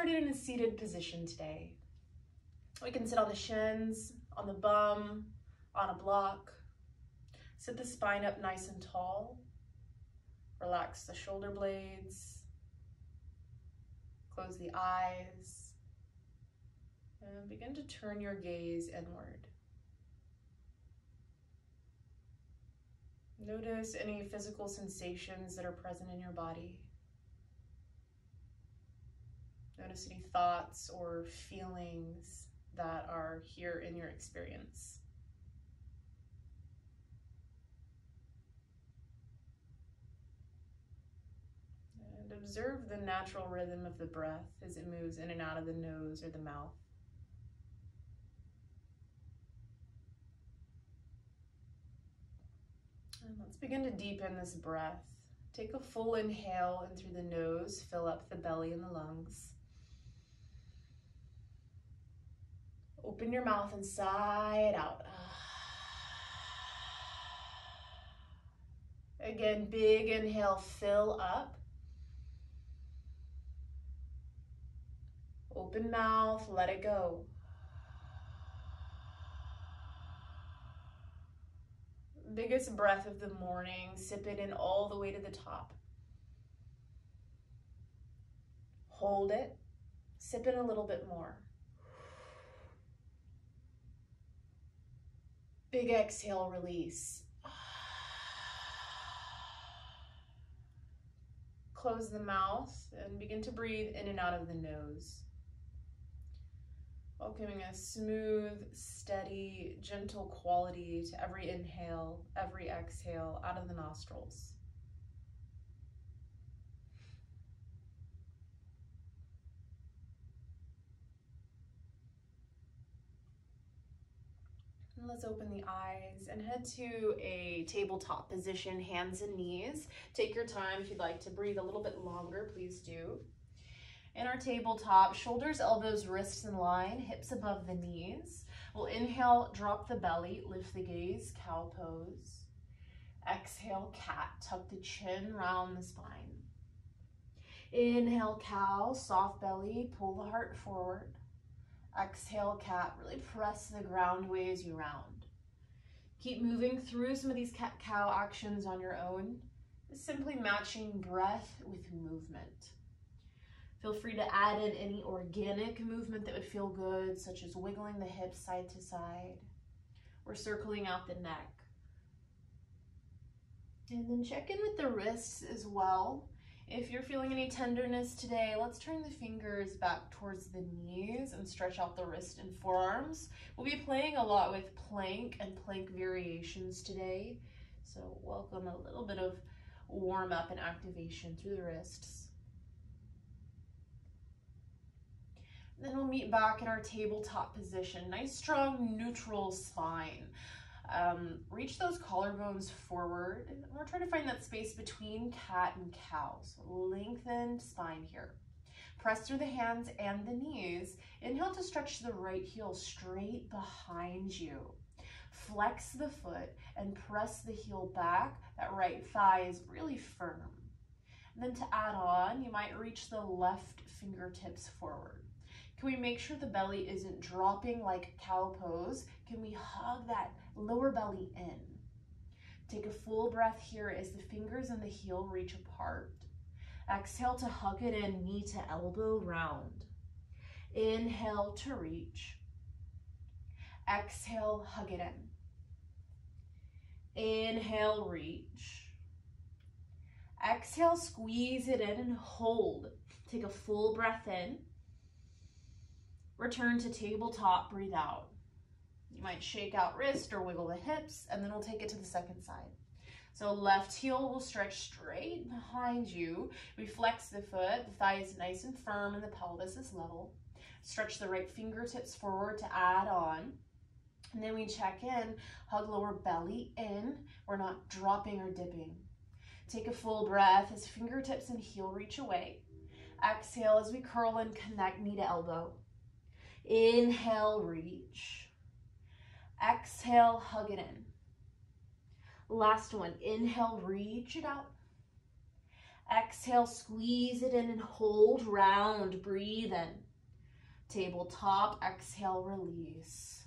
started in a seated position today. We can sit on the shins, on the bum, on a block. Sit the spine up nice and tall. Relax the shoulder blades. Close the eyes. And begin to turn your gaze inward. Notice any physical sensations that are present in your body. Notice any thoughts or feelings that are here in your experience. And observe the natural rhythm of the breath as it moves in and out of the nose or the mouth. And let's begin to deepen this breath. Take a full inhale in through the nose, fill up the belly and the lungs. Open your mouth and sigh it out. Again, big inhale, fill up. Open mouth, let it go. biggest breath of the morning. Sip it in all the way to the top. Hold it. Sip it a little bit more. Big exhale, release. Close the mouth and begin to breathe in and out of the nose. Welcoming a smooth, steady, gentle quality to every inhale, every exhale out of the nostrils. Let's open the eyes and head to a tabletop position, hands and knees. Take your time if you'd like to breathe a little bit longer, please do. In our tabletop, shoulders, elbows, wrists in line, hips above the knees. We'll inhale, drop the belly, lift the gaze, cow pose. Exhale, cat, tuck the chin, round the spine. Inhale, cow, soft belly, pull the heart forward. Exhale, cat, really press the ground way as you round. Keep moving through some of these cat-cow actions on your own, simply matching breath with movement. Feel free to add in any organic movement that would feel good, such as wiggling the hips side to side or circling out the neck. And then check in with the wrists as well. If you're feeling any tenderness today, let's turn the fingers back towards the knees and stretch out the wrist and forearms. We'll be playing a lot with plank and plank variations today. So welcome a little bit of warm up and activation through the wrists. Then we'll meet back in our tabletop position. Nice, strong, neutral spine. Um, reach those collarbones forward. We're trying to find that space between cat and cow. So lengthened spine here. Press through the hands and the knees. Inhale to stretch the right heel straight behind you. Flex the foot and press the heel back. That right thigh is really firm. And then to add on, you might reach the left fingertips forward. Can we make sure the belly isn't dropping like cow pose? Can we hug that lower belly in? Take a full breath here as the fingers and the heel reach apart. Exhale to hug it in, knee to elbow round. Inhale to reach. Exhale, hug it in. Inhale, reach. Exhale, squeeze it in and hold. Take a full breath in. Return to tabletop, breathe out. You might shake out wrist or wiggle the hips, and then we'll take it to the second side. So left heel will stretch straight behind you. We flex the foot, the thigh is nice and firm, and the pelvis is level. Stretch the right fingertips forward to add on. And then we check in, hug lower belly in. We're not dropping or dipping. Take a full breath as fingertips and heel reach away. Exhale as we curl and connect knee to elbow. Inhale, reach. Exhale, hug it in. Last one. Inhale, reach it out. Exhale, squeeze it in and hold round. Breathe in. Tabletop, exhale, release.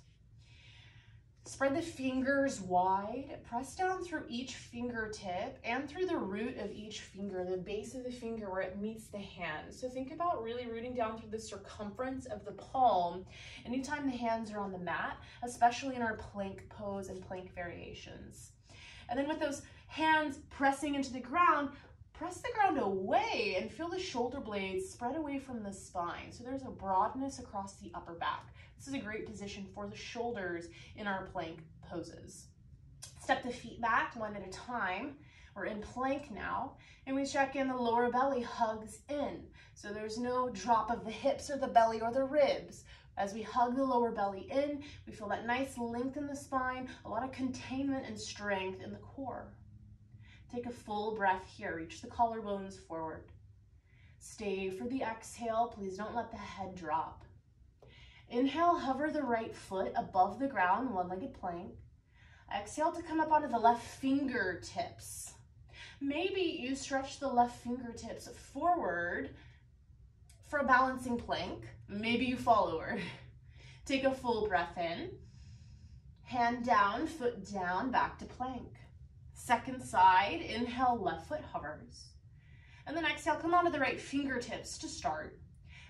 Spread the fingers wide. Press down through each fingertip and through the root of each finger, the base of the finger where it meets the hand. So think about really rooting down through the circumference of the palm anytime the hands are on the mat, especially in our plank pose and plank variations. And then with those hands pressing into the ground, press the ground away and feel the shoulder blades spread away from the spine. So there's a broadness across the upper back. This is a great position for the shoulders in our plank poses. Step the feet back one at a time. We're in plank now, and we check in the lower belly hugs in. So there's no drop of the hips or the belly or the ribs. As we hug the lower belly in, we feel that nice length in the spine, a lot of containment and strength in the core. Take a full breath here. Reach the collarbones forward. Stay for the exhale. Please don't let the head drop. Inhale, hover the right foot above the ground, one-legged plank. Exhale to come up onto the left fingertips. Maybe you stretch the left fingertips forward for a balancing plank. Maybe you fall over. Take a full breath in. Hand down, foot down, back to plank. Second side, inhale, left foot hovers. And then exhale, come onto the right fingertips to start.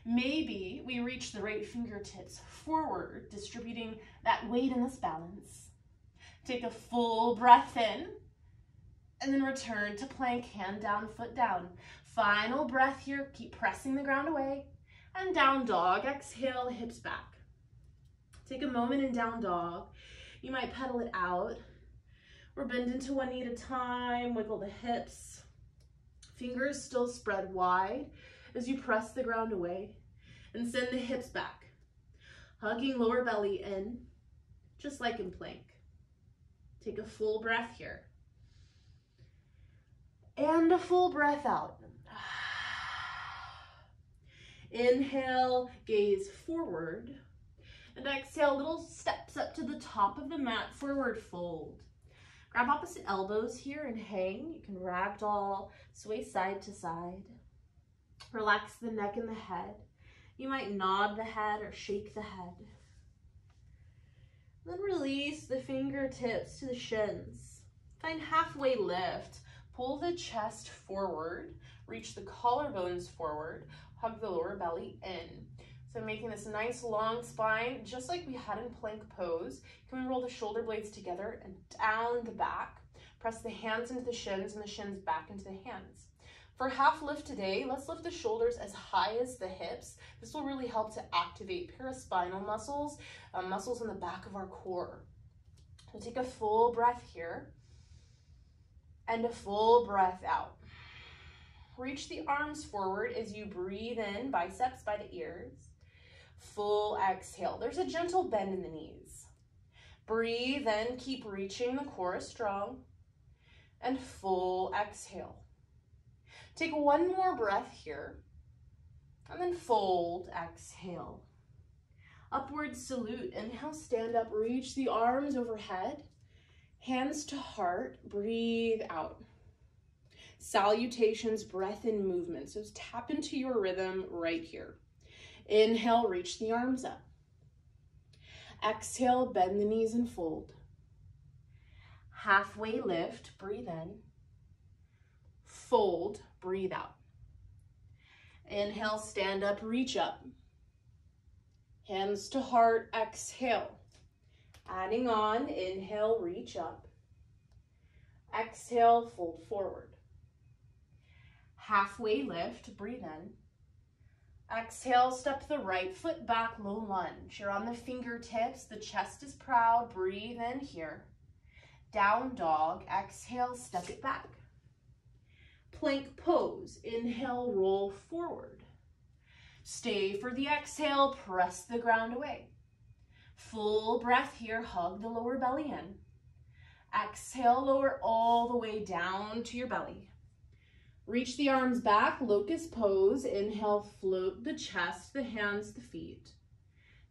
Maybe we reach the right fingertips forward, distributing that weight in this balance. Take a full breath in, and then return to plank, hand down, foot down. Final breath here, keep pressing the ground away, and down dog, exhale, hips back. Take a moment in down dog. You might pedal it out, or bend into one knee at a time, wiggle the hips. Fingers still spread wide as you press the ground away and send the hips back. Hugging lower belly in, just like in plank. Take a full breath here. And a full breath out. Inhale, gaze forward. And exhale, little steps up to the top of the mat, forward fold. Grab opposite elbows here and hang. You can ragdoll, sway side to side. Relax the neck and the head. You might nod the head or shake the head. Then release the fingertips to the shins. Find halfway lift. Pull the chest forward. Reach the collarbones forward. Hug the lower belly in. So making this nice long spine, just like we had in plank pose. Can we roll the shoulder blades together and down the back? Press the hands into the shins and the shins back into the hands. For half lift today, let's lift the shoulders as high as the hips. This will really help to activate paraspinal muscles, uh, muscles in the back of our core. So take a full breath here and a full breath out. Reach the arms forward as you breathe in, biceps by the ears. Full exhale. There's a gentle bend in the knees. Breathe in, keep reaching the core strong. And full exhale. Take one more breath here. And then fold, exhale. Upward salute, inhale, stand up, reach the arms overhead. Hands to heart, breathe out. Salutations, breath and movement. So tap into your rhythm right here. Inhale, reach the arms up. Exhale, bend the knees and fold. Halfway lift, breathe in. Fold, breathe out. Inhale, stand up, reach up. Hands to heart, exhale. Adding on, inhale, reach up. Exhale, fold forward. Halfway lift, breathe in. Exhale, step the right foot back, low lunge. You're on the fingertips, the chest is proud, breathe in here. Down dog, exhale, step it back plank pose. Inhale, roll forward. Stay for the exhale, press the ground away. Full breath here, hug the lower belly in. Exhale, lower all the way down to your belly. Reach the arms back, locust pose. Inhale, float the chest, the hands, the feet.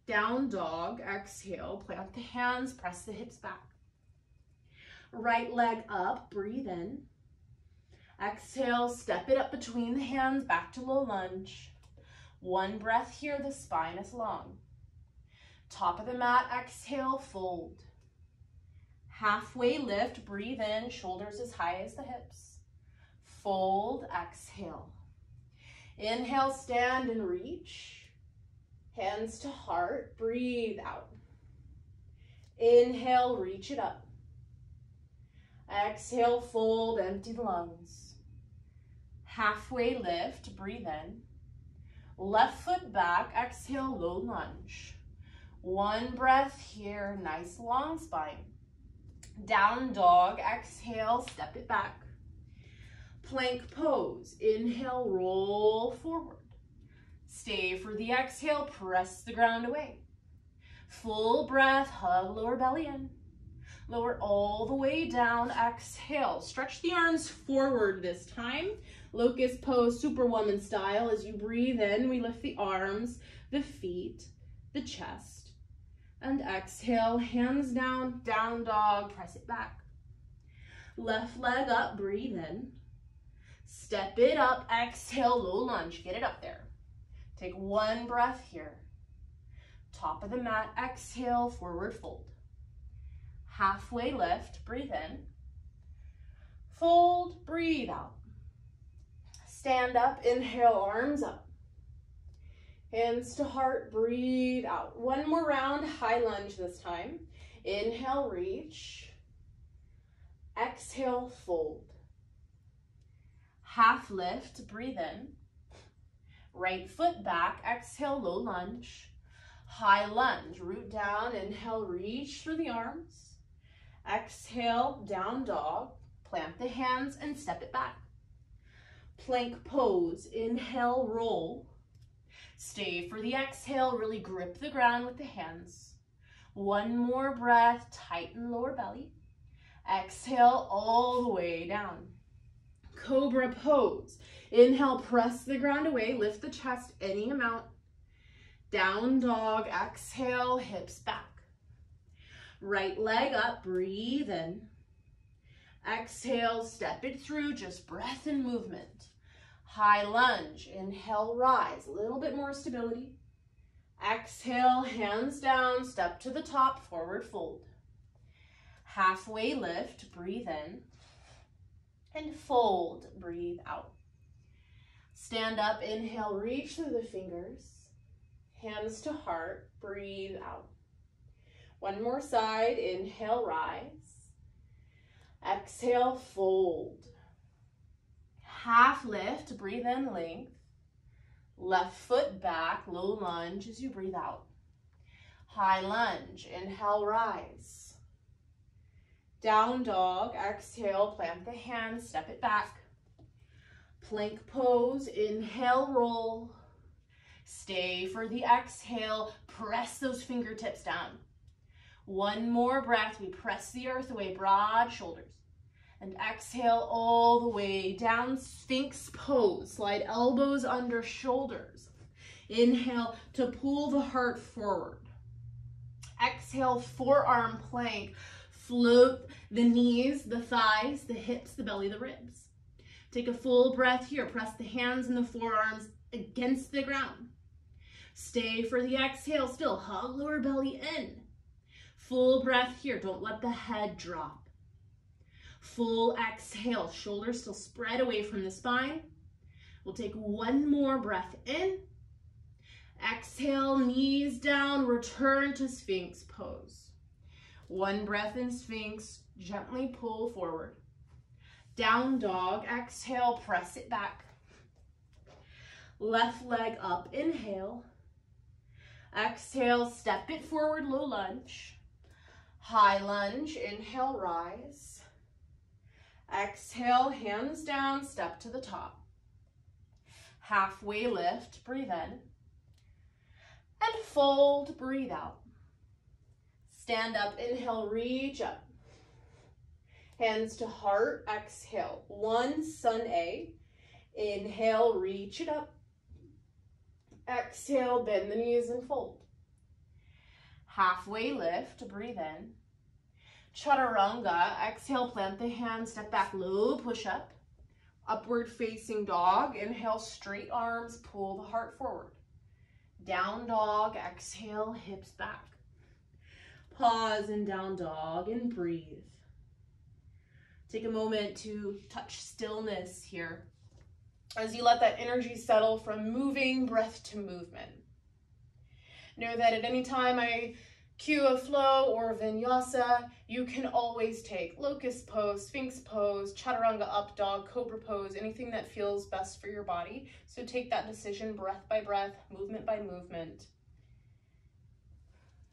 Down dog, exhale, plant the hands, press the hips back. Right leg up, breathe in. Exhale, step it up between the hands, back to low lunge. One breath here, the spine is long. Top of the mat, exhale, fold. Halfway lift, breathe in, shoulders as high as the hips. Fold, exhale. Inhale, stand and reach. Hands to heart, breathe out. Inhale, reach it up. Exhale, fold, empty the lungs. Halfway lift, breathe in. Left foot back, exhale, low lunge. One breath here, nice long spine. Down dog, exhale, step it back. Plank pose, inhale, roll forward. Stay for the exhale, press the ground away. Full breath, hug lower belly in. Lower all the way down, exhale. Stretch the arms forward this time. Locust pose, superwoman style. As you breathe in, we lift the arms, the feet, the chest. And exhale, hands down, down dog, press it back. Left leg up, breathe in. Step it up, exhale, low lunge, get it up there. Take one breath here. Top of the mat, exhale, forward fold. Halfway lift, breathe in. Fold, breathe out. Stand up, inhale, arms up. Hands to heart, breathe out. One more round, high lunge this time. Inhale, reach. Exhale, fold. Half lift, breathe in. Right foot back, exhale, low lunge. High lunge, root down, inhale, reach through the arms. Exhale, down dog. Plant the hands and step it back. Plank pose, inhale, roll. Stay for the exhale, really grip the ground with the hands. One more breath, tighten lower belly. Exhale all the way down. Cobra pose. Inhale, press the ground away, lift the chest any amount. Down dog, exhale, hips back. Right leg up, breathe in. Exhale, step it through, just breath and movement. High lunge, inhale, rise, a little bit more stability. Exhale, hands down, step to the top, forward fold. Halfway lift, breathe in and fold, breathe out. Stand up, inhale, reach through the fingers, hands to heart, breathe out. One more side, inhale, rise. Exhale, fold. Half lift, breathe in length. Left foot back, low lunge as you breathe out. High lunge, inhale, rise. Down dog, exhale, plant the hands, step it back. Plank pose, inhale, roll. Stay for the exhale, press those fingertips down. One more breath, we press the earth away, broad shoulders. And exhale all the way down, Sphinx pose. Slide elbows under shoulders. Inhale to pull the heart forward. Exhale, forearm plank. Float the knees, the thighs, the hips, the belly, the ribs. Take a full breath here. Press the hands and the forearms against the ground. Stay for the exhale still. Hug lower belly in. Full breath here. Don't let the head drop. Full exhale. Shoulders still spread away from the spine. We'll take one more breath in. Exhale, knees down, return to Sphinx pose. One breath in Sphinx, gently pull forward. Down dog, exhale, press it back. Left leg up, inhale. Exhale, step it forward, low lunge. High lunge, inhale, rise. Exhale, hands down, step to the top. Halfway lift, breathe in. And fold, breathe out. Stand up, inhale, reach up. Hands to heart, exhale. One, sun A. Inhale, reach it up. Exhale, bend the knees and fold. Halfway lift, breathe in. Chaturanga, exhale, plant the hands, step back, low push up. Upward facing dog. Inhale, straight arms, pull the heart forward. Down dog, exhale, hips back. Pause in down dog and breathe. Take a moment to touch stillness here as you let that energy settle from moving breath to movement. Know that at any time I cue a flow or a vinyasa, you can always take locust pose, sphinx pose, chaturanga up dog, cobra pose, anything that feels best for your body. So take that decision breath by breath, movement by movement.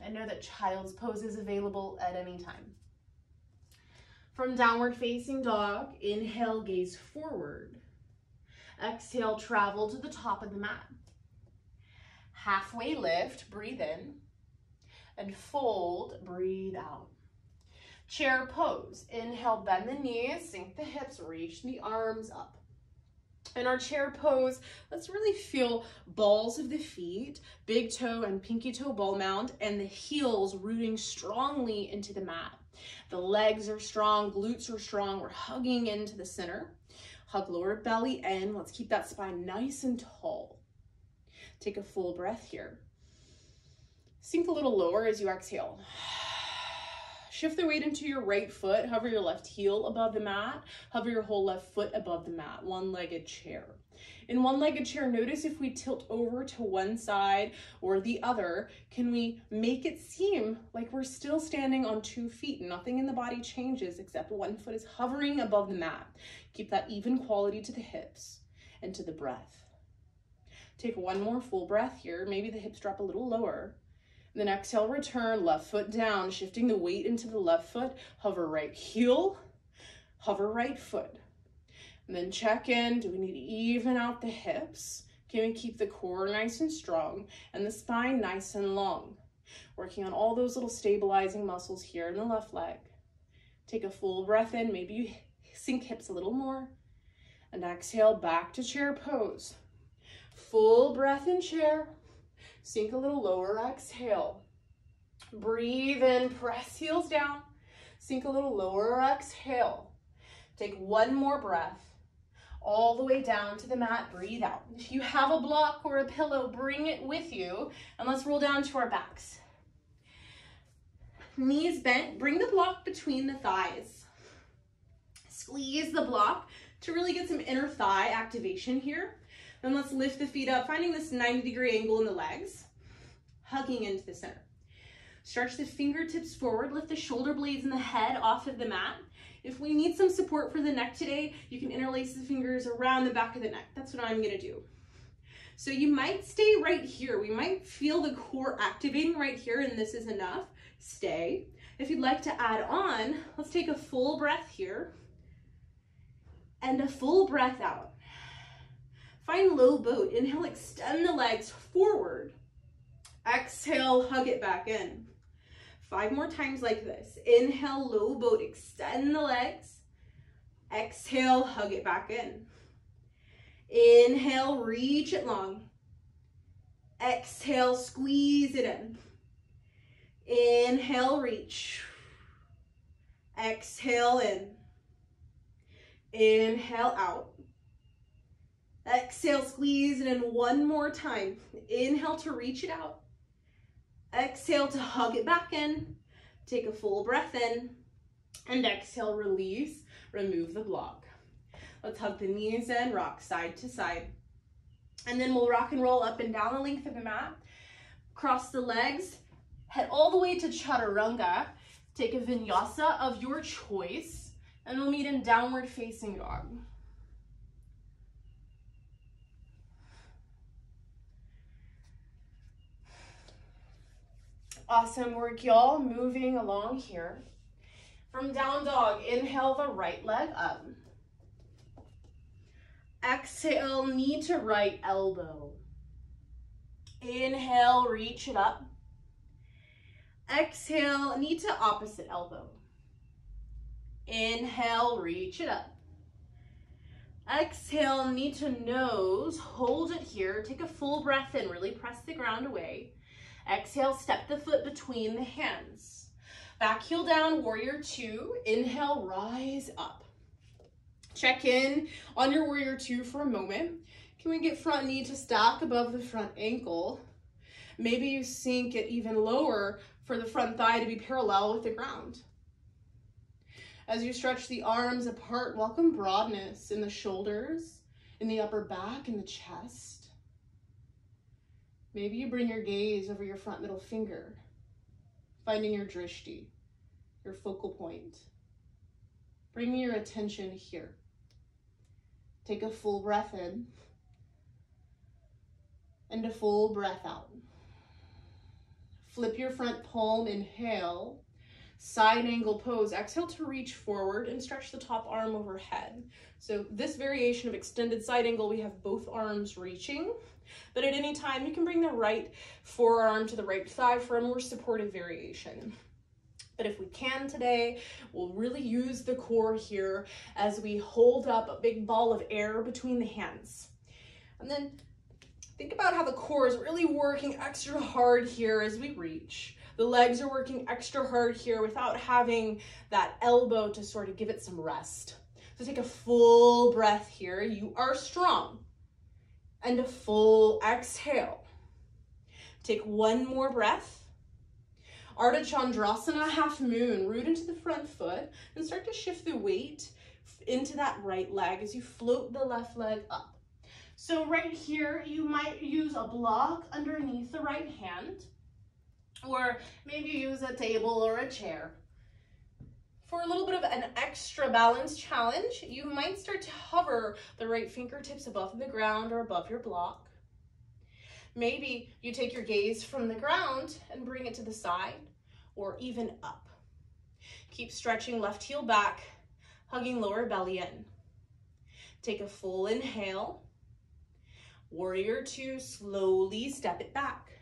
And know that child's pose is available at any time. From downward facing dog, inhale, gaze forward. Exhale, travel to the top of the mat. Halfway lift, breathe in. And fold, breathe out. Chair pose. Inhale, bend the knees, sink the hips, reach the arms up. In our chair pose, let's really feel balls of the feet, big toe and pinky toe ball mound, and the heels rooting strongly into the mat. The legs are strong, glutes are strong. We're hugging into the center. Hug lower belly in. Let's keep that spine nice and tall. Take a full breath here. Sink a little lower as you exhale. Shift the weight into your right foot. Hover your left heel above the mat. Hover your whole left foot above the mat. One-legged chair. In one-legged chair, notice if we tilt over to one side or the other, can we make it seem like we're still standing on two feet? Nothing in the body changes except one foot is hovering above the mat. Keep that even quality to the hips and to the breath. Take one more full breath here. Maybe the hips drop a little lower. Then exhale, return, left foot down, shifting the weight into the left foot. Hover right heel, hover right foot. And then check in, do we need to even out the hips? Can we keep the core nice and strong and the spine nice and long? Working on all those little stabilizing muscles here in the left leg. Take a full breath in, maybe you sink hips a little more. And exhale back to chair pose. Full breath in chair. Sink a little lower, exhale. Breathe in, press heels down. Sink a little lower, exhale. Take one more breath. All the way down to the mat, breathe out. If you have a block or a pillow, bring it with you. And let's roll down to our backs. Knees bent, bring the block between the thighs. Squeeze the block to really get some inner thigh activation here. Then let's lift the feet up, finding this 90 degree angle in the legs, hugging into the center. Stretch the fingertips forward, lift the shoulder blades and the head off of the mat. If we need some support for the neck today, you can interlace the fingers around the back of the neck. That's what I'm gonna do. So you might stay right here. We might feel the core activating right here and this is enough. Stay. If you'd like to add on, let's take a full breath here and a full breath out. Find low boat. Inhale, extend the legs forward. Exhale, hug it back in. Five more times like this. Inhale, low boat, extend the legs. Exhale, hug it back in. Inhale, reach it long. Exhale, squeeze it in. Inhale, reach. Exhale in. Inhale out. Exhale, squeeze it in one more time. Inhale to reach it out. Exhale to hug it back in. Take a full breath in. And exhale, release, remove the block. Let's hug the knees in, rock side to side. And then we'll rock and roll up and down the length of the mat. Cross the legs, head all the way to chaturanga. Take a vinyasa of your choice, and we'll meet in downward facing dog. Awesome work, y'all. Moving along here. From down dog, inhale the right leg up. Exhale, knee to right elbow. Inhale, reach it up. Exhale, knee to opposite elbow. Inhale, reach it up. Exhale, knee to nose, hold it here. Take a full breath in, really press the ground away. Exhale, step the foot between the hands. Back heel down, warrior two. Inhale, rise up. Check in on your warrior two for a moment. Can we get front knee to stack above the front ankle? Maybe you sink it even lower for the front thigh to be parallel with the ground. As you stretch the arms apart, welcome broadness in the shoulders, in the upper back, in the chest. Maybe you bring your gaze over your front middle finger, finding your drishti, your focal point. Bring your attention here. Take a full breath in and a full breath out. Flip your front palm, inhale, side angle pose. Exhale to reach forward and stretch the top arm overhead. So this variation of extended side angle, we have both arms reaching, but at any time you can bring the right forearm to the right thigh for a more supportive variation. But if we can today, we'll really use the core here as we hold up a big ball of air between the hands. And then think about how the core is really working extra hard here as we reach. The legs are working extra hard here without having that elbow to sort of give it some rest. So take a full breath here. You are strong. And a full exhale. Take one more breath. Ardha Chandrasana, half moon, root into the front foot and start to shift the weight into that right leg as you float the left leg up. So right here, you might use a block underneath the right hand or maybe use a table or a chair. For a little bit of an extra balance challenge, you might start to hover the right fingertips above the ground or above your block. Maybe you take your gaze from the ground and bring it to the side or even up. Keep stretching left heel back, hugging lower belly in. Take a full inhale. Warrior two, slowly step it back.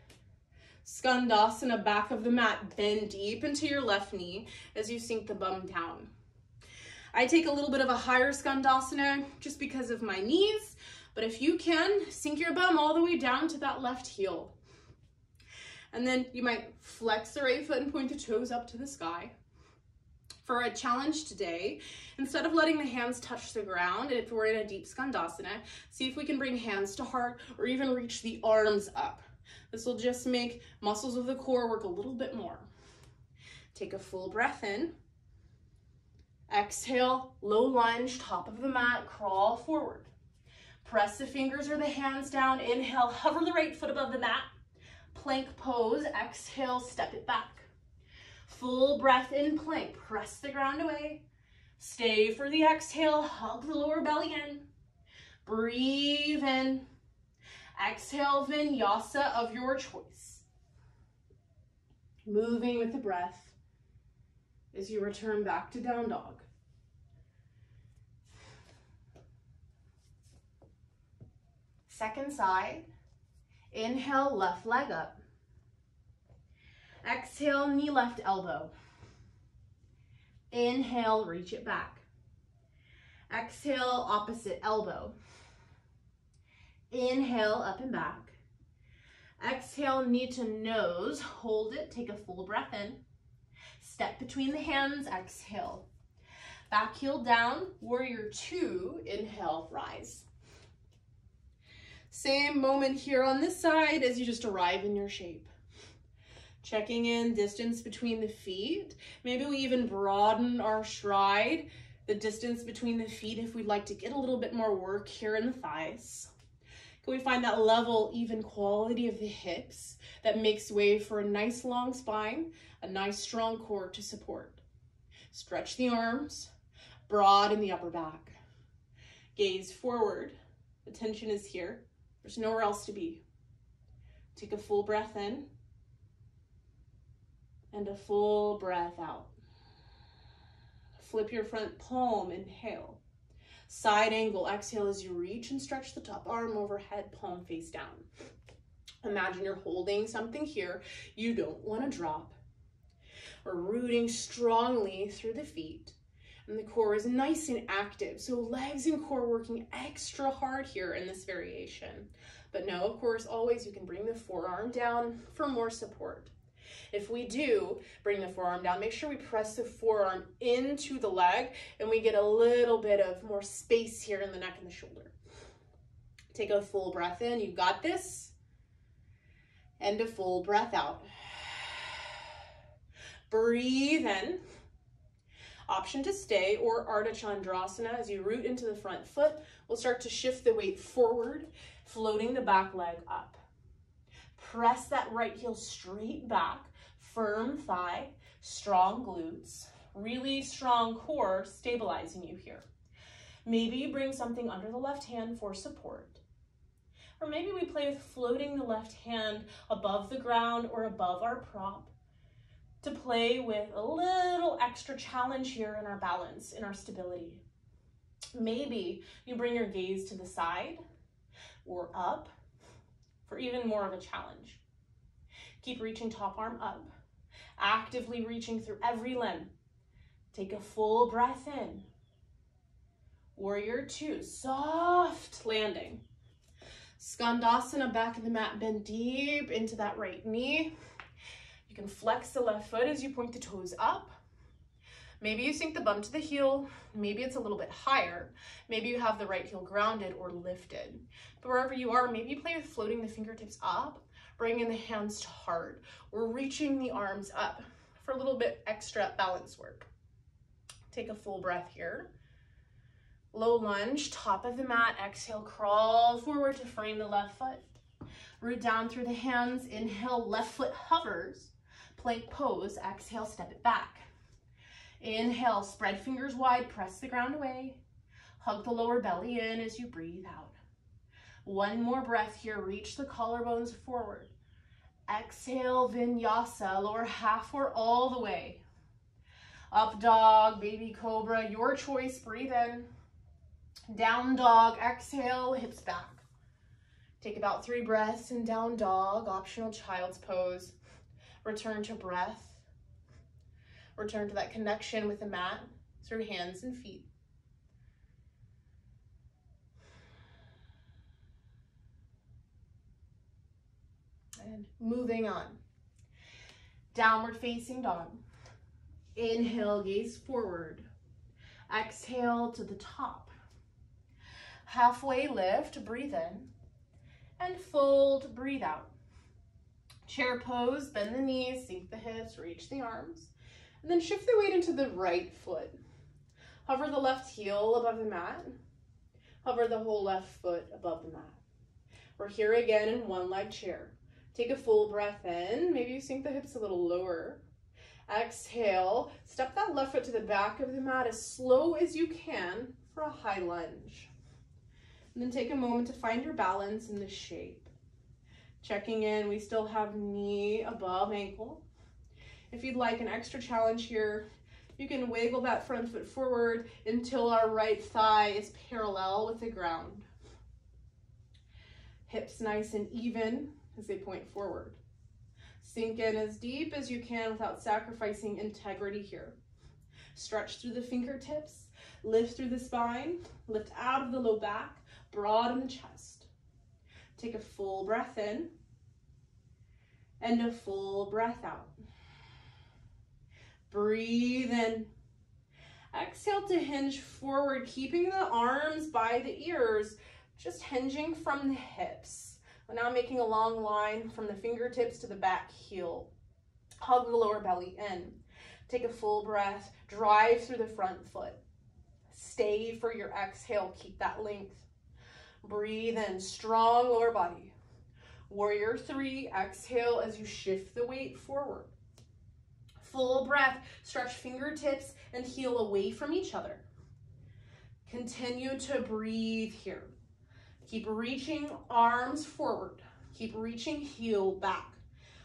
Skandasana, back of the mat, bend deep into your left knee as you sink the bum down. I take a little bit of a higher Skandasana just because of my knees, but if you can, sink your bum all the way down to that left heel. And then you might flex the right foot and point the toes up to the sky. For a challenge today, instead of letting the hands touch the ground, if we're in a deep Skandasana, see if we can bring hands to heart or even reach the arms up. This will just make muscles of the core work a little bit more. Take a full breath in. Exhale, low lunge, top of the mat, crawl forward. Press the fingers or the hands down. Inhale, hover the right foot above the mat. Plank pose. Exhale, step it back. Full breath in plank. Press the ground away. Stay for the exhale. Hug the lower belly in. Breathe in. Exhale, vinyasa of your choice. Moving with the breath as you return back to down dog. Second side. Inhale, left leg up. Exhale, knee left elbow. Inhale, reach it back. Exhale, opposite elbow. Inhale, up and back. Exhale, knee to nose. Hold it. Take a full breath in. Step between the hands. Exhale. Back heel down. Warrior two. Inhale, rise. Same moment here on this side as you just arrive in your shape. Checking in distance between the feet. Maybe we even broaden our stride, the distance between the feet if we'd like to get a little bit more work here in the thighs. Can we find that level, even quality of the hips that makes way for a nice long spine, a nice strong core to support? Stretch the arms, broad in the upper back. Gaze forward. The tension is here. There's nowhere else to be. Take a full breath in and a full breath out. Flip your front palm, inhale. Side angle, exhale as you reach and stretch the top arm overhead, palm face down. Imagine you're holding something here you don't want to drop. We're rooting strongly through the feet and the core is nice and active. So legs and core working extra hard here in this variation. But no, of course, always you can bring the forearm down for more support. If we do bring the forearm down, make sure we press the forearm into the leg and we get a little bit of more space here in the neck and the shoulder. Take a full breath in. You got this. And a full breath out. Breathe in. Option to stay or Ardha Chandrasana as you root into the front foot. We'll start to shift the weight forward, floating the back leg up. Press that right heel straight back, firm thigh, strong glutes, really strong core stabilizing you here. Maybe you bring something under the left hand for support. Or maybe we play with floating the left hand above the ground or above our prop to play with a little extra challenge here in our balance, in our stability. Maybe you bring your gaze to the side or up for even more of a challenge. Keep reaching top arm up, actively reaching through every limb. Take a full breath in. Warrior two, soft landing. Skandasana, back of the mat, bend deep into that right knee. You can flex the left foot as you point the toes up. Maybe you sink the bum to the heel. Maybe it's a little bit higher. Maybe you have the right heel grounded or lifted. But wherever you are, maybe play with floating the fingertips up, bringing the hands to heart. We're reaching the arms up for a little bit extra balance work. Take a full breath here. Low lunge, top of the mat, exhale, crawl forward to frame the left foot. Root down through the hands, inhale, left foot hovers. Plank pose, exhale, step it back. Inhale, spread fingers wide, press the ground away. Hug the lower belly in as you breathe out. One more breath here, reach the collarbones forward. Exhale, vinyasa, lower half or all the way. Up dog, baby cobra, your choice, breathe in. Down dog, exhale, hips back. Take about three breaths in down dog, optional child's pose. Return to breath. Return to that connection with the mat through hands and feet. Moving on. Downward facing dog. Inhale, gaze forward. Exhale to the top. Halfway lift, breathe in. And fold, breathe out. Chair pose, bend the knees, sink the hips, reach the arms. And then shift the weight into the right foot. Hover the left heel above the mat. Hover the whole left foot above the mat. We're here again in one leg chair. Take a full breath in. Maybe you sink the hips a little lower. Exhale. Step that left foot to the back of the mat as slow as you can for a high lunge. And then take a moment to find your balance in the shape. Checking in, we still have knee above ankle. If you'd like an extra challenge here, you can wiggle that front foot forward until our right thigh is parallel with the ground. Hips nice and even as they point forward. Sink in as deep as you can without sacrificing integrity here. Stretch through the fingertips, lift through the spine, lift out of the low back, broaden the chest. Take a full breath in and a full breath out. Breathe in. Exhale to hinge forward, keeping the arms by the ears, just hinging from the hips. Now making a long line from the fingertips to the back heel. Hug the lower belly in. Take a full breath. Drive through the front foot. Stay for your exhale. Keep that length. Breathe in. Strong lower body. Warrior three. Exhale as you shift the weight forward. Full breath. Stretch fingertips and heel away from each other. Continue to breathe here. Keep reaching arms forward. Keep reaching heel back.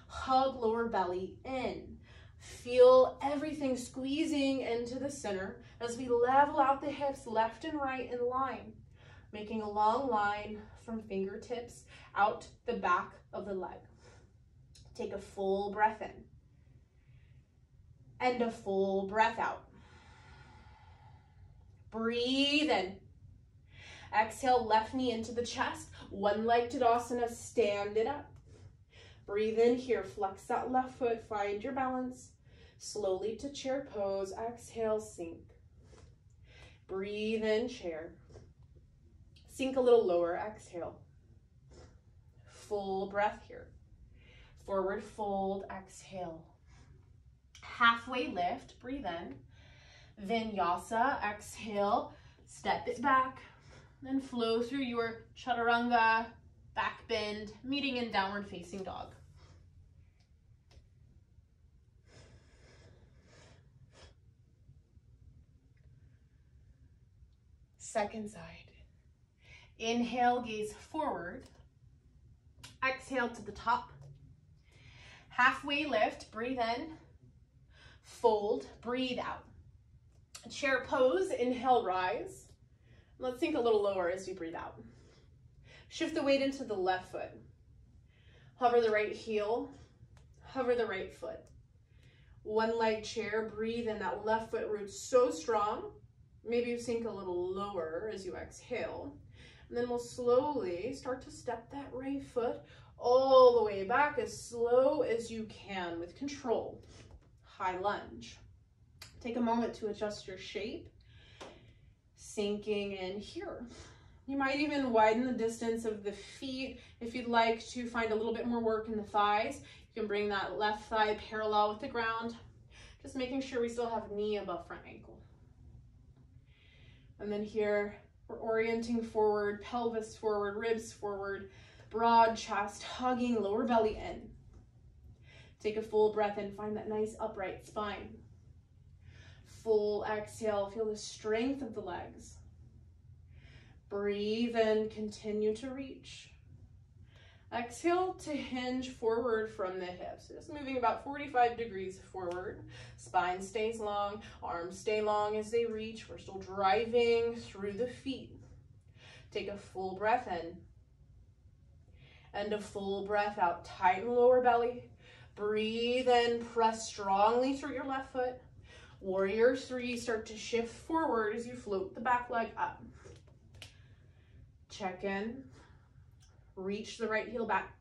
Hug lower belly in. Feel everything squeezing into the center as we level out the hips left and right in line, making a long line from fingertips out the back of the leg. Take a full breath in and a full breath out. Breathe in. Exhale, left knee into the chest. One leg Tadasana, stand it up. Breathe in here, flex that left foot, find your balance. Slowly to chair pose, exhale, sink. Breathe in, chair. Sink a little lower, exhale. Full breath here. Forward fold, exhale. Halfway lift, breathe in. Vinyasa, exhale, step it back, then flow through your chaturanga, back bend, meeting in downward facing dog. Second side. Inhale, gaze forward. Exhale to the top. Halfway lift, breathe in. Fold, breathe out. Chair pose, inhale, rise. Let's sink a little lower as you breathe out. Shift the weight into the left foot. Hover the right heel, hover the right foot. One leg chair, breathe in that left foot root so strong. Maybe you sink a little lower as you exhale. And then we'll slowly start to step that right foot all the way back as slow as you can with control. High lunge. Take a moment to adjust your shape, sinking in here. You might even widen the distance of the feet if you'd like to find a little bit more work in the thighs. You can bring that left thigh parallel with the ground, just making sure we still have knee above front ankle. And then here, we're orienting forward, pelvis forward, ribs forward, broad chest, hugging lower belly in. Take a full breath in, find that nice upright spine. Full exhale, feel the strength of the legs. Breathe in, continue to reach. Exhale to hinge forward from the hips. Just moving about 45 degrees forward. Spine stays long, arms stay long as they reach. We're still driving through the feet. Take a full breath in. And a full breath out. Tighten lower belly. Breathe in, press strongly through your left foot. Warrior three, start to shift forward as you float the back leg up. Check in. Reach the right heel back.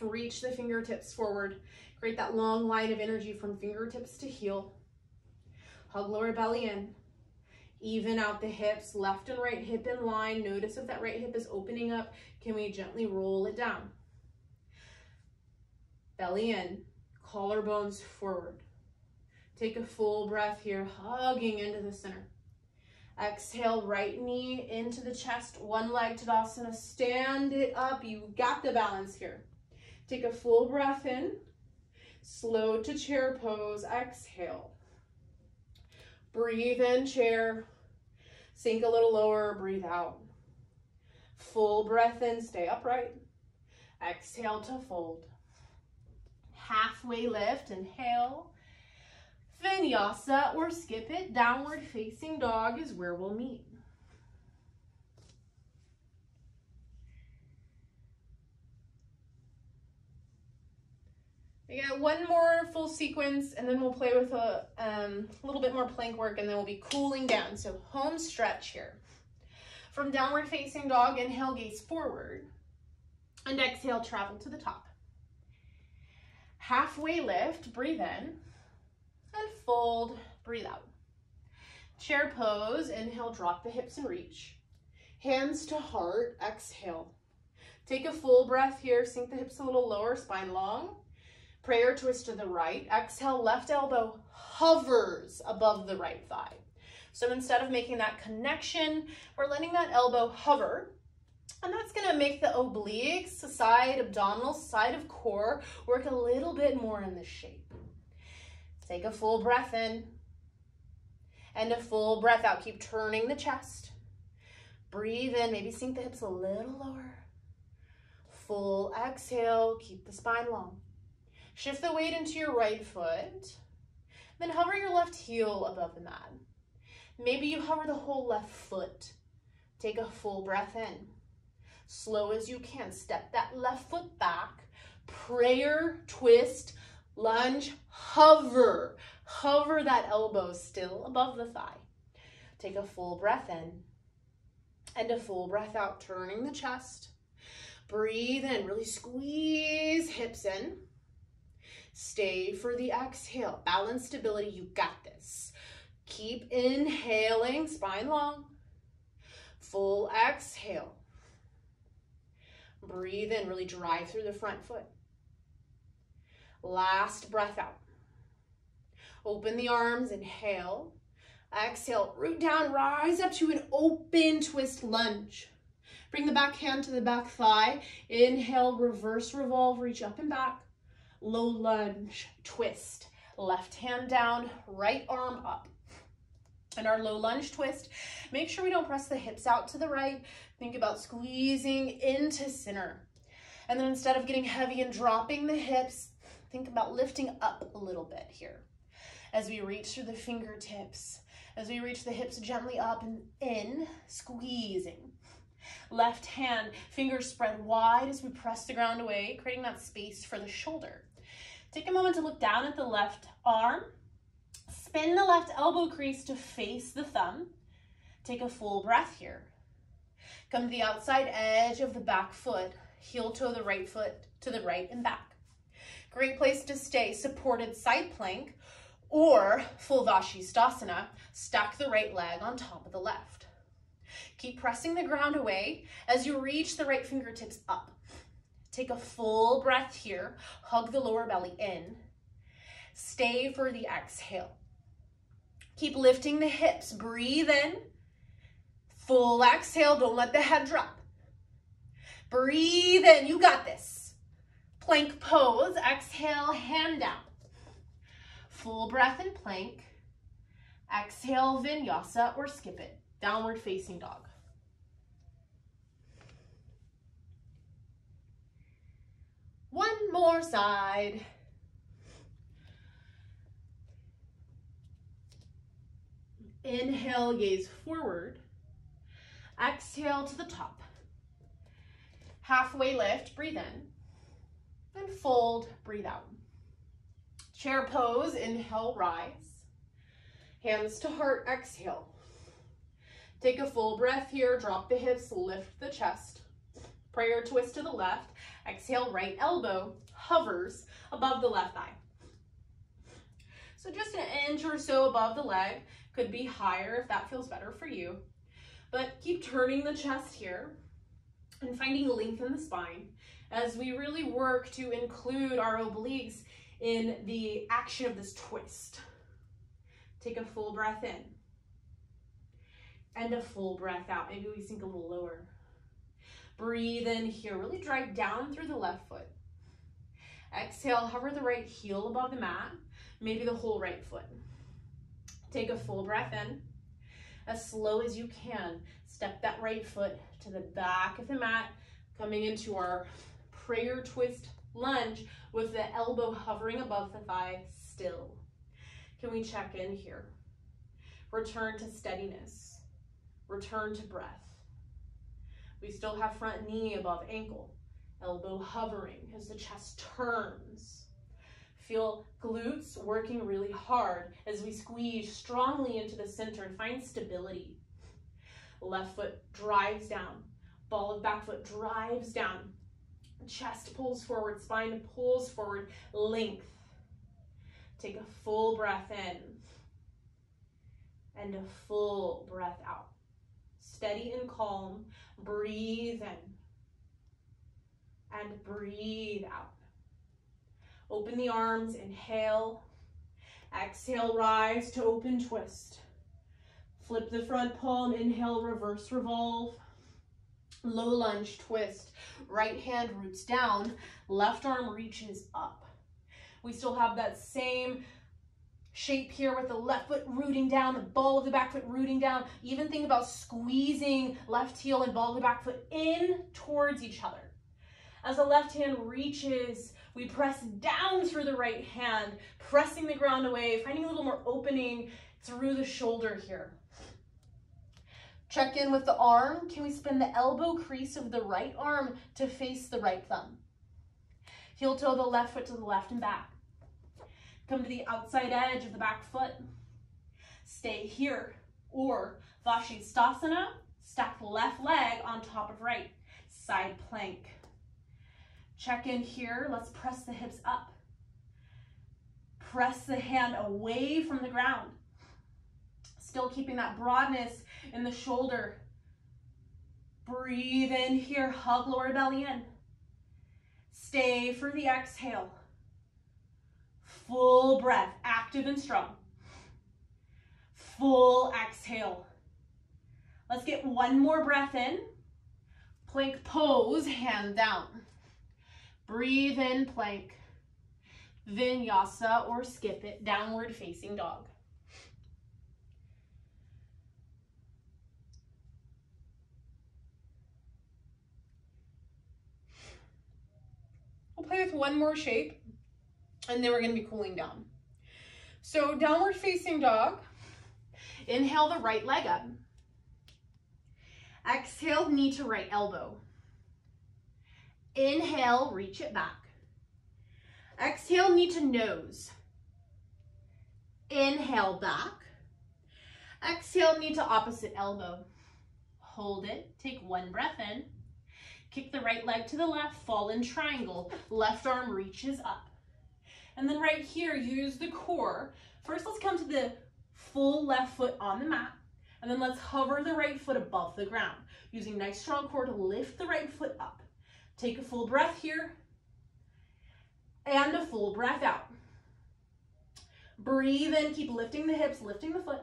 Reach the fingertips forward. Create that long line of energy from fingertips to heel. Hug lower belly in. Even out the hips, left and right hip in line. Notice if that right hip is opening up. Can we gently roll it down? Belly in, collarbones forward. Take a full breath here, hugging into the center. Exhale, right knee into the chest, one leg Tadasana. Stand it up. You got the balance here. Take a full breath in. Slow to chair pose. Exhale. Breathe in, chair. Sink a little lower. Breathe out. Full breath in. Stay upright. Exhale to fold. Halfway lift. Inhale. Vinyasa or skip it, downward facing dog is where we'll meet. We got one more full sequence and then we'll play with a um, little bit more plank work and then we'll be cooling down. So home stretch here. From downward facing dog, inhale, gaze forward. And exhale, travel to the top. Halfway lift, breathe in and fold, breathe out. Chair pose, inhale, drop the hips and reach. Hands to heart, exhale. Take a full breath here, sink the hips a little lower, spine long. Prayer twist to the right. Exhale, left elbow hovers above the right thigh. So instead of making that connection, we're letting that elbow hover. And that's gonna make the obliques, side abdominal, side of core, work a little bit more in this shape. Take a full breath in and a full breath out. Keep turning the chest. Breathe in, maybe sink the hips a little lower. Full exhale, keep the spine long. Shift the weight into your right foot. Then hover your left heel above the mat. Maybe you hover the whole left foot. Take a full breath in. Slow as you can, step that left foot back. Prayer, twist, Lunge, hover. Hover that elbow still above the thigh. Take a full breath in and a full breath out, turning the chest. Breathe in, really squeeze hips in. Stay for the exhale. Balance stability, you got this. Keep inhaling, spine long. Full exhale. Breathe in, really drive through the front foot. Last breath out. Open the arms, inhale. Exhale, root down, rise up to an open twist lunge. Bring the back hand to the back thigh. Inhale, reverse revolve, reach up and back. Low lunge, twist. Left hand down, right arm up. And our low lunge twist, make sure we don't press the hips out to the right. Think about squeezing into center. And then instead of getting heavy and dropping the hips, think about lifting up a little bit here. As we reach through the fingertips, as we reach the hips gently up and in, squeezing. Left hand, fingers spread wide as we press the ground away, creating that space for the shoulder. Take a moment to look down at the left arm. Spin the left elbow crease to face the thumb. Take a full breath here. Come to the outside edge of the back foot, heel toe the right foot to the right and back. Great place to stay, supported side plank or full Vashisthasana, stack the right leg on top of the left. Keep pressing the ground away as you reach the right fingertips up. Take a full breath here. Hug the lower belly in. Stay for the exhale. Keep lifting the hips. Breathe in. Full exhale. Don't let the head drop. Breathe in. You got this. Plank pose. Exhale, hand down. Full breath in plank. Exhale, vinyasa or skip it. Downward facing dog. One more side. Inhale, gaze forward. Exhale to the top. Halfway lift, breathe in. And fold, breathe out. Chair pose, inhale, rise. Hands to heart, exhale. Take a full breath here, drop the hips, lift the chest. Prayer twist to the left. Exhale, right elbow hovers above the left thigh. So just an inch or so above the leg. Could be higher if that feels better for you. But keep turning the chest here and finding length in the spine as we really work to include our obliques in the action of this twist. Take a full breath in and a full breath out. Maybe we sink a little lower. Breathe in here. Really drive down through the left foot. Exhale, hover the right heel above the mat, maybe the whole right foot. Take a full breath in. As slow as you can, step that right foot to the back of the mat, coming into our prayer twist lunge with the elbow hovering above the thigh still. Can we check in here? Return to steadiness. Return to breath. We still have front knee above ankle, elbow hovering as the chest turns. Feel glutes working really hard as we squeeze strongly into the center and find stability. Left foot drives down, ball of back foot drives down, Chest pulls forward, spine pulls forward, length. Take a full breath in and a full breath out. Steady and calm. Breathe in and breathe out. Open the arms, inhale. Exhale, rise to open twist. Flip the front palm, inhale, reverse revolve. Low lunge twist. Right hand roots down, left arm reaches up. We still have that same shape here with the left foot rooting down, the ball of the back foot rooting down. Even think about squeezing left heel and ball of the back foot in towards each other. As the left hand reaches, we press down through the right hand, pressing the ground away, finding a little more opening through the shoulder here. Check in with the arm. Can we spin the elbow crease of the right arm to face the right thumb? Heel toe the left foot to the left and back. Come to the outside edge of the back foot. Stay here. Or Vashisthasana, stack the left leg on top of right. Side plank. Check in here. Let's press the hips up. Press the hand away from the ground. Still keeping that broadness in the shoulder. Breathe in here, hug lower belly in. Stay for the exhale. Full breath, active and strong. Full exhale. Let's get one more breath in. Plank pose, hand down. Breathe in, plank. Vinyasa or skip it, downward facing dog. We'll play with one more shape and then we're gonna be cooling down. So downward facing dog, inhale the right leg up. Exhale, knee to right elbow. Inhale, reach it back. Exhale, knee to nose. Inhale, back. Exhale, knee to opposite elbow. Hold it, take one breath in. Kick the right leg to the left, fall in triangle. Left arm reaches up. And then right here, use the core. First, let's come to the full left foot on the mat. And then let's hover the right foot above the ground, using nice strong core to lift the right foot up. Take a full breath here and a full breath out. Breathe in, keep lifting the hips, lifting the foot.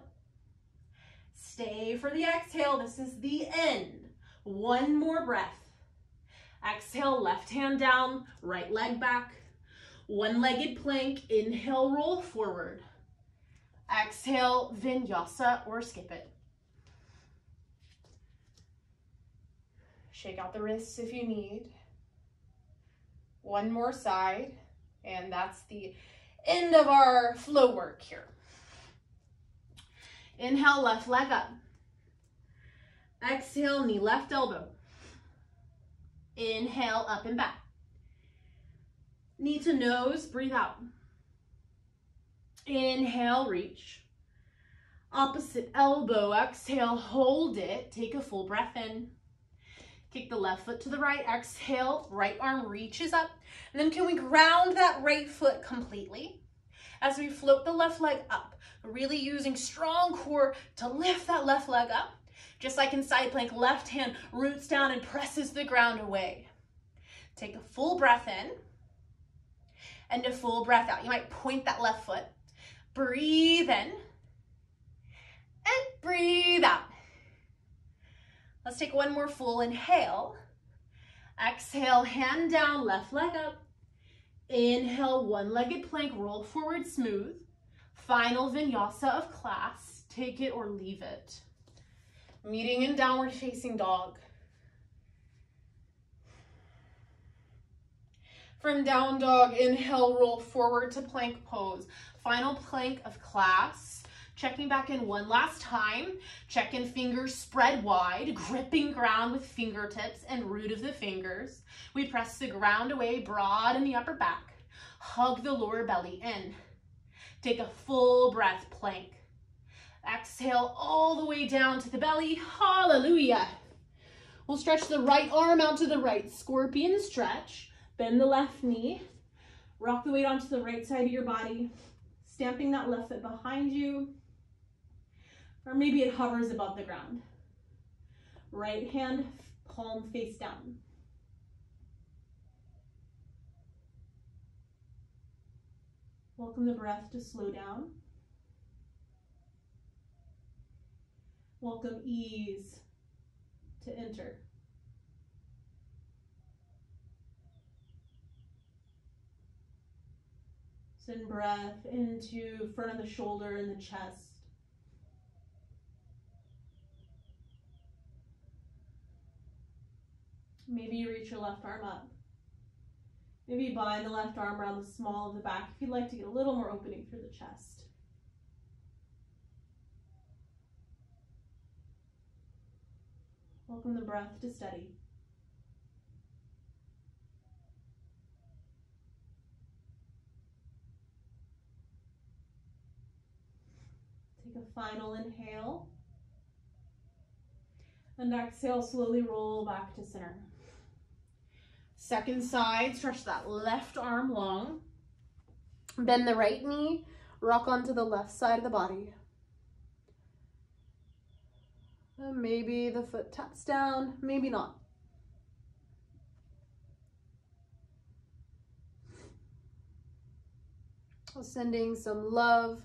Stay for the exhale. This is the end. One more breath. Exhale, left hand down, right leg back. One-legged plank, inhale, roll forward. Exhale, vinyasa or skip it. Shake out the wrists if you need. One more side, and that's the end of our flow work here. Inhale, left leg up. Exhale, knee left elbow. Inhale, up and back. Knee to nose, breathe out. Inhale, reach. Opposite elbow, exhale, hold it. Take a full breath in. Kick the left foot to the right, exhale, right arm reaches up. And then can we ground that right foot completely? As we float the left leg up, really using strong core to lift that left leg up. Just like in side plank, left hand roots down and presses the ground away. Take a full breath in and a full breath out. You might point that left foot. Breathe in and breathe out. Let's take one more full inhale. Exhale, hand down, left leg up. Inhale, one-legged plank, roll forward smooth. Final vinyasa of class. Take it or leave it. Meeting in downward facing dog. From down dog, inhale, roll forward to plank pose. Final plank of class. Checking back in one last time. Check in fingers spread wide, gripping ground with fingertips and root of the fingers. We press the ground away broad in the upper back. Hug the lower belly in. Take a full breath, plank. Exhale all the way down to the belly. Hallelujah. We'll stretch the right arm out to the right. Scorpion stretch. Bend the left knee. Rock the weight onto the right side of your body. Stamping that left foot behind you or maybe it hovers above the ground. Right hand, palm face down. Welcome the breath to slow down. Welcome ease to enter. Send breath into front of the shoulder and the chest. Maybe you reach your left arm up. Maybe bind the left arm around the small of the back if you'd like to get a little more opening through the chest. Welcome the breath to steady. Take a final inhale. And exhale, slowly roll back to center. Second side, stretch that left arm long. Bend the right knee, rock onto the left side of the body. And Uh, maybe the foot taps down, maybe not. Sending some love,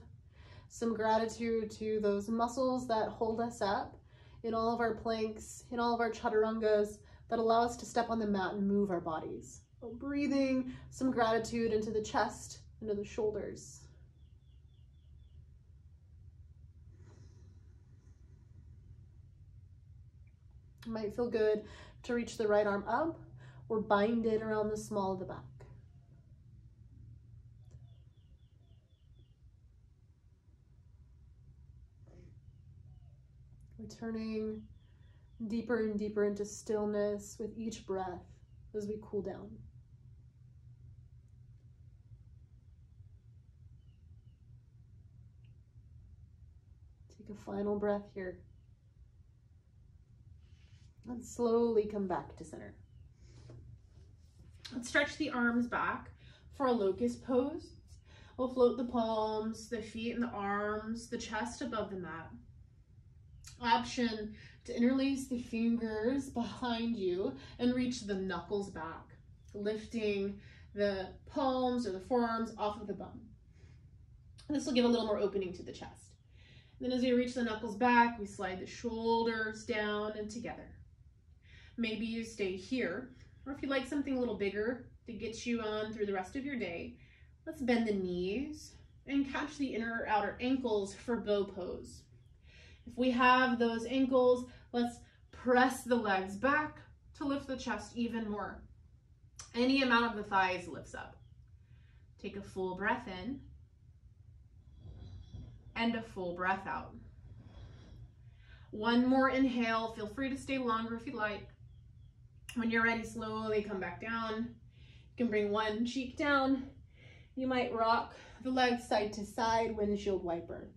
some gratitude to those muscles that hold us up in all of our planks, in all of our chaturangas, that allow us to step on the mat and move our bodies. So breathing some gratitude into the chest, into the shoulders. It might feel good to reach the right arm up or bind it around the small of the back. Returning deeper and deeper into stillness with each breath as we cool down. Take a final breath here. And slowly come back to center. Let's stretch the arms back for a locust pose. We'll float the palms, the feet and the arms, the chest above the mat. Option to interlace the fingers behind you and reach the knuckles back, lifting the palms or the forearms off of the bum. This will give a little more opening to the chest. Then as we reach the knuckles back, we slide the shoulders down and together. Maybe you stay here, or if you like something a little bigger to get you on through the rest of your day, let's bend the knees and catch the inner or outer ankles for bow pose. If we have those ankles, let's press the legs back to lift the chest even more. Any amount of the thighs lifts up. Take a full breath in and a full breath out. One more inhale. Feel free to stay longer if you like. When you're ready, slowly come back down. You can bring one cheek down. You might rock the legs side to side, windshield wiper.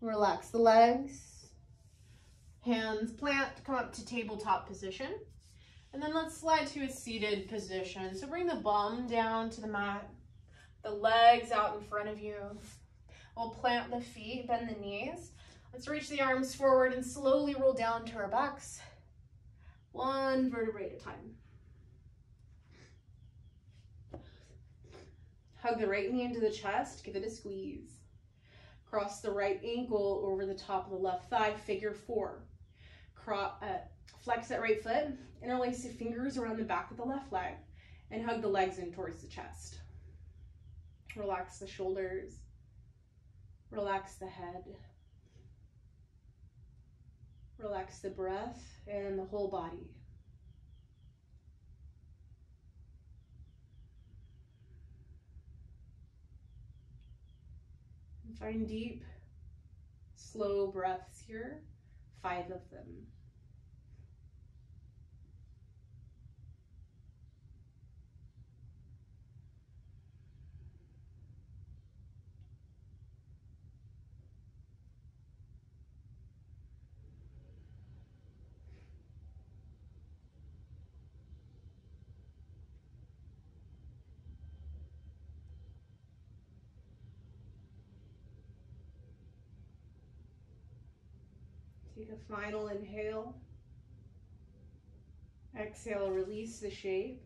Relax the legs. Hands plant, come up to tabletop position. And then let's slide to a seated position. So bring the bum down to the mat, the legs out in front of you. We'll plant the feet, bend the knees. Let's reach the arms forward and slowly roll down to our backs. One vertebrae at a time. Hug the right knee into the chest, give it a squeeze. Cross the right ankle over the top of the left thigh, figure four. Uh, flex that right foot, interlace the fingers around the back of the left leg, and hug the legs in towards the chest. Relax the shoulders, relax the head, relax the breath and the whole body. Find deep, slow breaths here, five of them. Take a final inhale. Exhale, release the shape.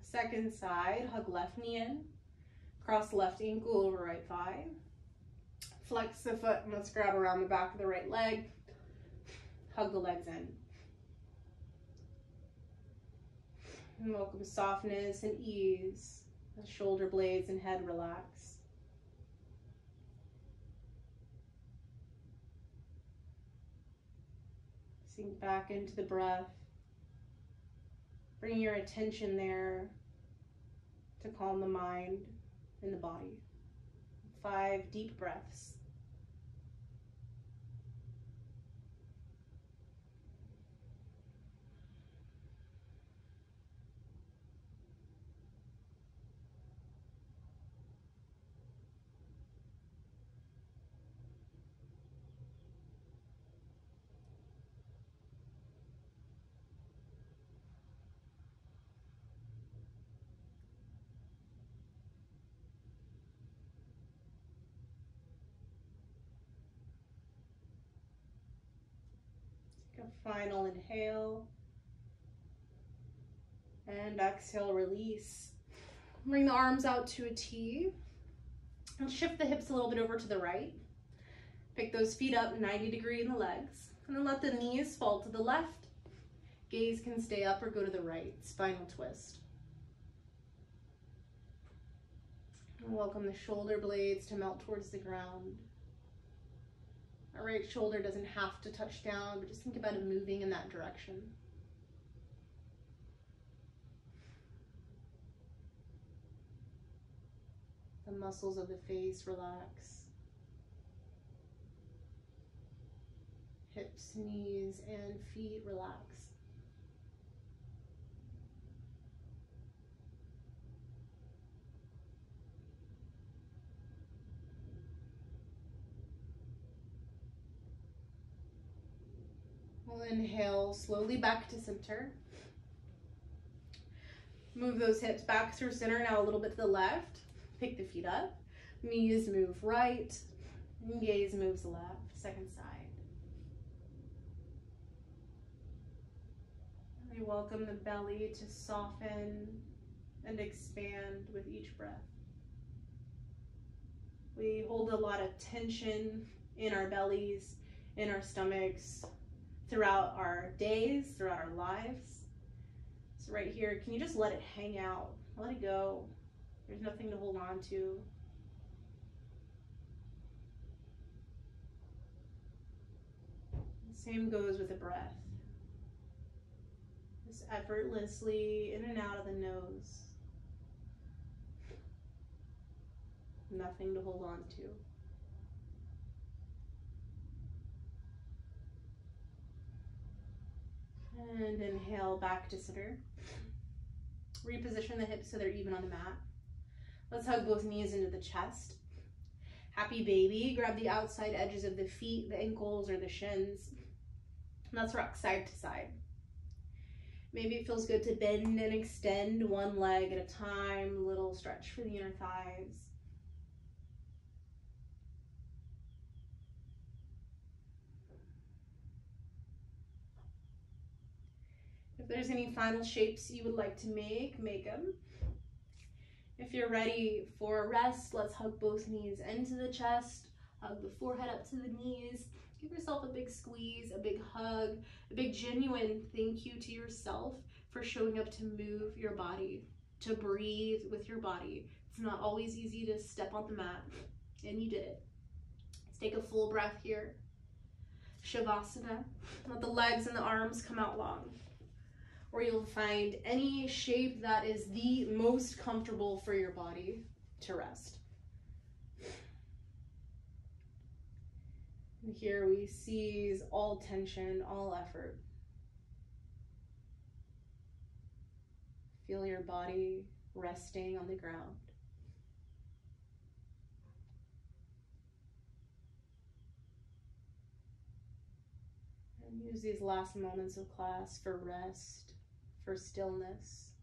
Second side, hug left knee in. Cross left ankle over right thigh. Flex the foot and let's grab around the back of the right leg. Hug the legs in. And welcome softness and ease. The shoulder blades and head relax. Sink back into the breath. Bring your attention there to calm the mind and the body. Five deep breaths. Final inhale. And exhale, release. Bring the arms out to a T. And shift the hips a little bit over to the right. Pick those feet up 90 degree in the legs. And then let the knees fall to the left. Gaze can stay up or go to the right. Spinal twist. And welcome the shoulder blades to melt towards the ground. Our right shoulder doesn't have to touch down, but just think about it moving in that direction. The muscles of the face relax. Hips, knees, and feet relax. We'll inhale slowly back to center. Move those hips back through center now a little bit to the left. Pick the feet up. Knees move right. Gaze moves left. Second side. We welcome the belly to soften and expand with each breath. We hold a lot of tension in our bellies, in our stomachs, throughout our days, throughout our lives. So, right here, can you just let it hang out? Let it go. There's nothing to hold on to. Same goes with the breath. Just effortlessly in and out of the nose. Nothing to hold on to. And inhale back to center. Reposition the hips so they're even on the mat. Let's hug both knees into the chest. Happy baby. Grab the outside edges of the feet, the ankles, or the shins. Let's rock side to side. Maybe it feels good to bend and extend one leg at a time. Little stretch for the inner thighs. If there's any final shapes you would like to make, make them. If you're ready for a rest, let's hug both knees into the chest, hug the forehead up to the knees. Give yourself a big squeeze, a big hug, a big genuine thank you to yourself for showing up to move your body, to breathe with your body. It's not always easy to step on the mat, and you did it. Let's take a full breath here. Shavasana. Let the legs and the arms come out long or you'll find any shape that is the most comfortable for your body to rest. And here we seize all tension, all effort. Feel your body resting on the ground. Use these last moments of class for rest for stillness.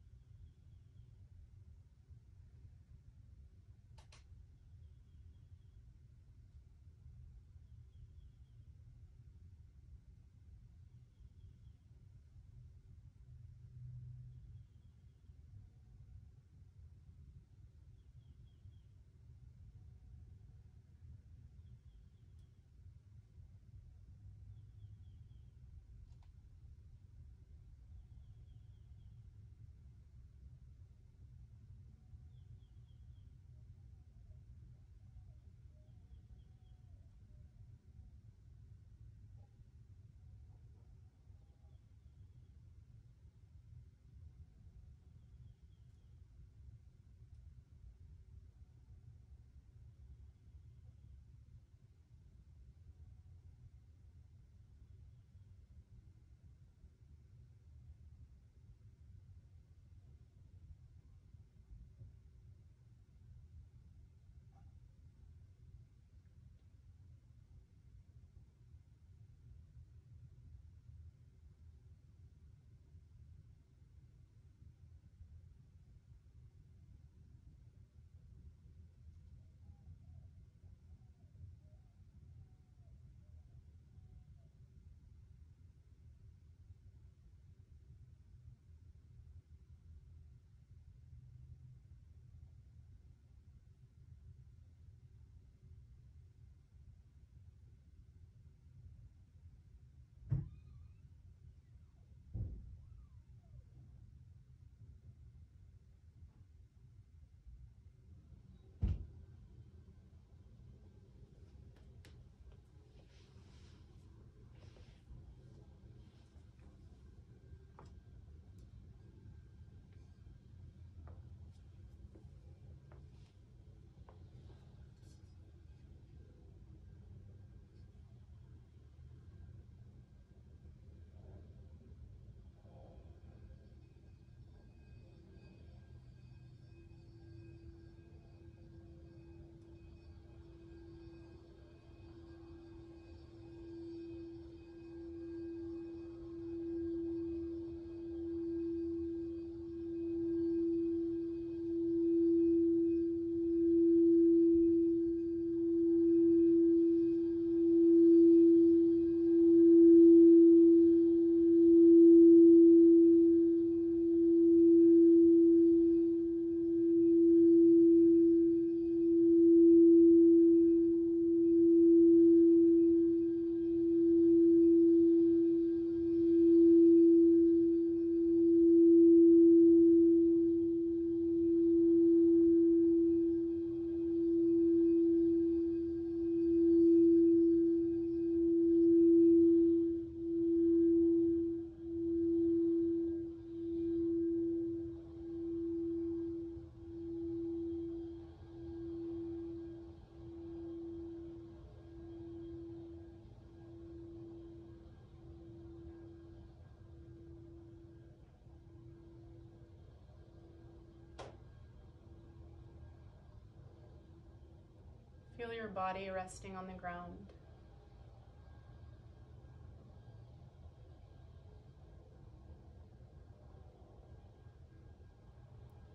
Your body resting on the ground.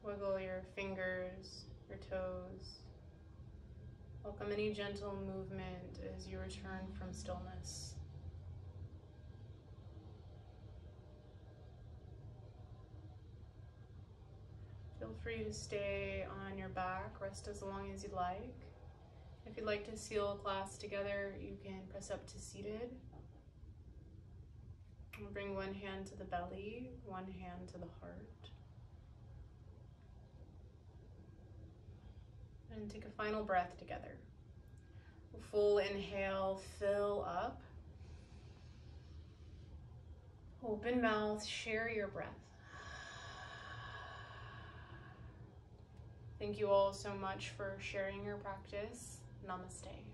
Wiggle your fingers, your toes. Welcome any gentle movement as you return from stillness. Feel free to stay on your back, rest as long as you like. If you'd like to seal class together, you can press up to seated. And bring one hand to the belly, one hand to the heart. And take a final breath together. Full inhale, fill up. Open mouth, share your breath. Thank you all so much for sharing your practice. Namaste.